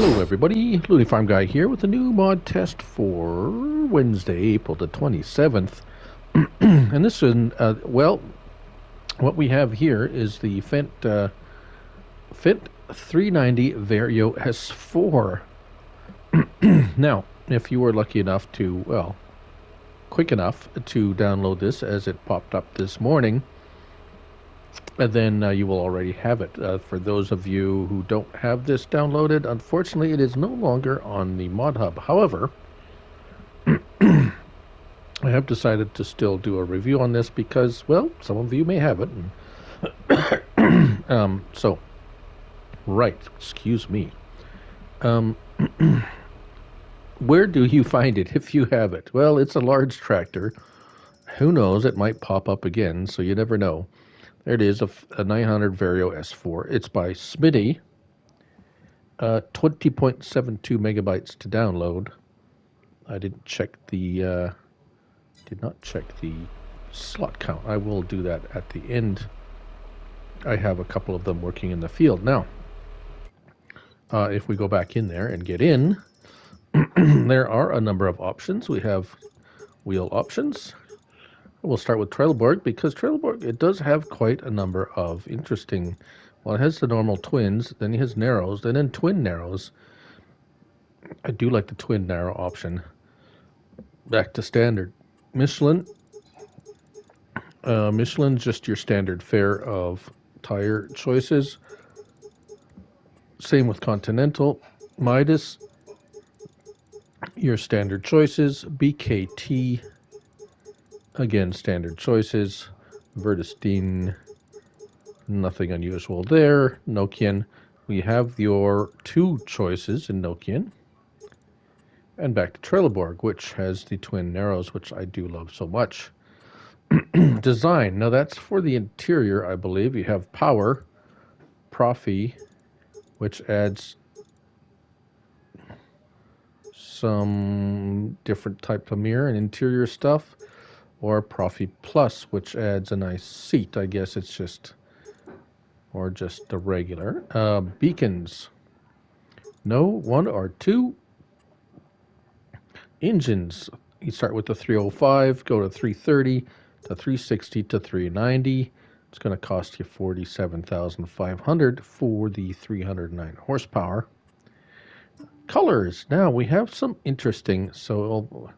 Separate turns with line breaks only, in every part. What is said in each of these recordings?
Hello everybody, Looney Farm Guy here with a new mod test for Wednesday, April the 27th. and this is, uh, well, what we have here is the Fendt, uh, Fendt 390 Vario S4. now, if you were lucky enough to, well, quick enough to download this as it popped up this morning, and then uh, you will already have it. Uh, for those of you who don't have this downloaded, unfortunately, it is no longer on the Mod Hub. However, I have decided to still do a review on this because, well, some of you may have it. Um, so, right, excuse me. Um, where do you find it if you have it? Well, it's a large tractor. Who knows? It might pop up again, so you never know. There it is, a, a 900 Vario S4. It's by Smetty. Uh, 20.72 megabytes to download. I didn't check the, uh, did not check the slot count. I will do that at the end. I have a couple of them working in the field. Now, uh, if we go back in there and get in, there are a number of options. We have wheel options, We'll start with Trelleborg because Trelleborg, it does have quite a number of interesting, well, it has the normal twins, then it has narrows, and then twin narrows. I do like the twin narrow option. Back to standard. Michelin. Uh, Michelin's just your standard fare of tire choices. Same with Continental. Mitas, your standard choices. BKT, Again, standard choices. Vredestein, nothing unusual there. Nokian, we have your two choices in Nokian. And back to Trelleborg, which has the twin narrows, which I do love so much. Design, now that's for the interior, I believe. You have Power, Profi, which adds some different type of mirror and interior stuff or Profi Plus, which adds a nice seat. I guess it's just, or just the regular. Uh, beacons. No, one or two. Engines. You start with the 305, go to 330, to 360, to 390. It's going to cost you 47500 for the 309 horsepower. Colors. Now we have some interesting, so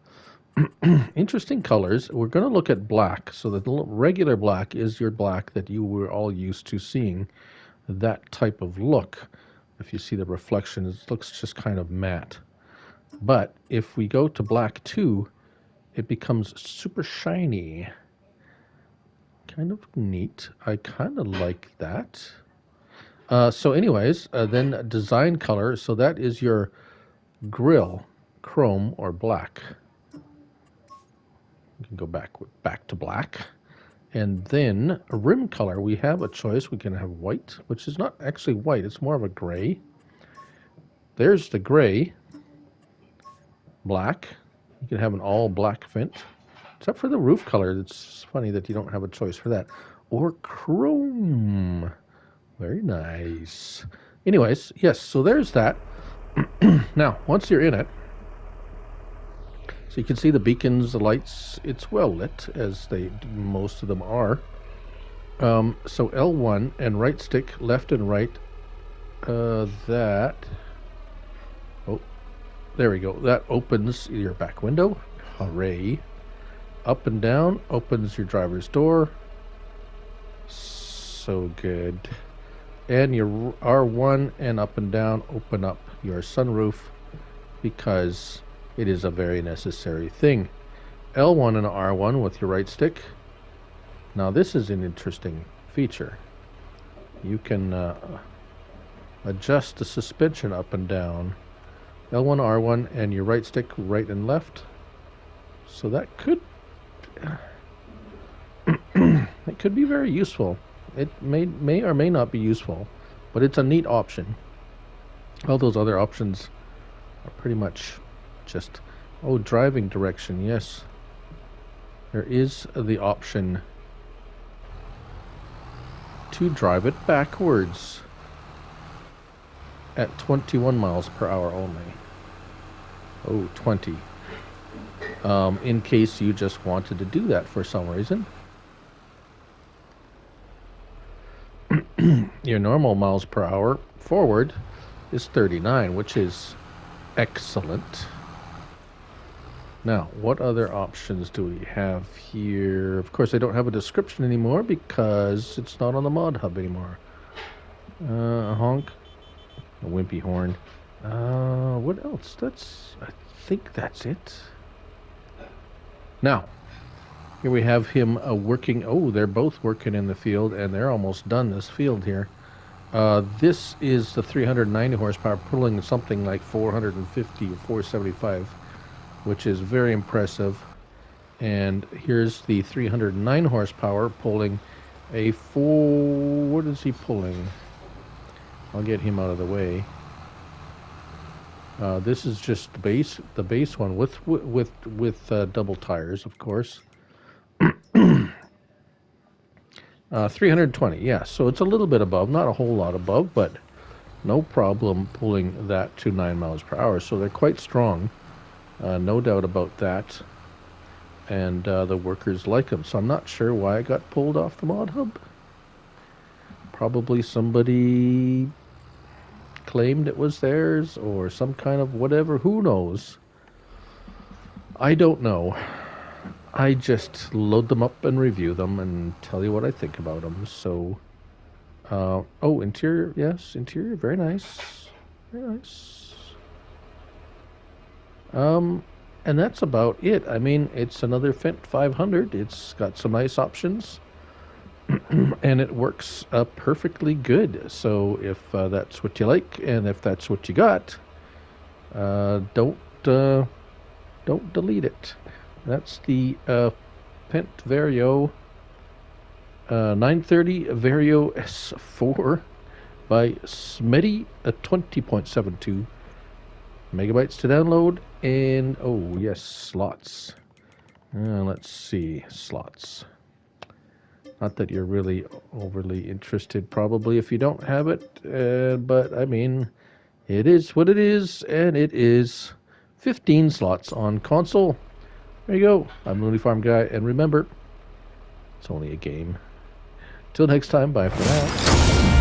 interesting colors. We're going to look at black. So the regular black is your black that you were all used to seeing. That type of look. If you see the reflection, it looks just kind of matte. But if we go to black 2, it becomes super shiny. Kind of neat. I kind of like that. Uh, so anyways, uh, then design color. So that is your grill, chrome or black. Can go back back to black. And then a rim color, we have a choice. We can have white, which is not actually white. It's more of a gray. There's the gray. Black. You can have an all black Fendt. Except for the roof color. It's funny that you don't have a choice for that. Or chrome. Very nice. Anyways, yes, so there's that. now, once you're in it, so you can see the beacons, the lights, it's well lit, as they most of them are. Um, so L1 and right stick, left and right, uh, that, oh, there we go. That opens your back window. Hooray. Up and down opens your driver's door. So good. And your R1 and up and down open up your sunroof because it is a very necessary thing. L1 and R1 with your right stick. Now this is an interesting feature. You can uh, adjust the suspension up and down. L1, R1, and your right stick right and left. So that could it could be very useful. It may may or may not be useful, but it's a neat option. All those other options are pretty much just oh driving direction yes there is the option to drive it backwards at 21 miles per hour only. Oh, 20. Um, in case you just wanted to do that for some reason. Your normal miles per hour forward is 39, which is excellent. Now, what other options do we have here? Of course, I don't have a description anymore because it's not on the mod hub anymore. Uh, a honk, a wimpy horn. Uh, what else? That's, I think that's it. Now, here we have him uh, working. Oh, they're both working in the field, and they're almost done this field here. Uh, this is the 390 horsepower pulling something like 450 or 475 which is very impressive. And here's the 309 horsepower pulling a four. What is he pulling? I'll get him out of the way. Uh, this is just the base, the base one with with with uh, double tires, of course. uh, 320, yeah. So it's a little bit above, not a whole lot above, but no problem pulling that to nine miles per hour. So they're quite strong. Uh, no doubt about that. And uh, the workers like them. So I'm not sure why I got pulled off the mod hub. Probably somebody claimed it was theirs or some kind of whatever. Who knows? I don't know. I just load them up and review them and tell you what I think about them. So, uh, oh, interior, yes, interior, very nice, very nice. Um, and that's about it. I mean, it's another Fendt 500. It's got some nice options, and it works uh, perfectly good. So if uh, that's what you like, and if that's what you got, uh, don't uh, don't delete it. That's the uh, Fendt Vario uh, 930 Vario S4 by Smetty, a 20.72 megabytes to download and oh yes slots. Uh, let's see slots. Not that you're really overly interested probably if you don't have it uh, but i mean it is what it is and it is 15 slots on console. There you go. I'm looney farm guy and remember it's only a game. Till next time bye for now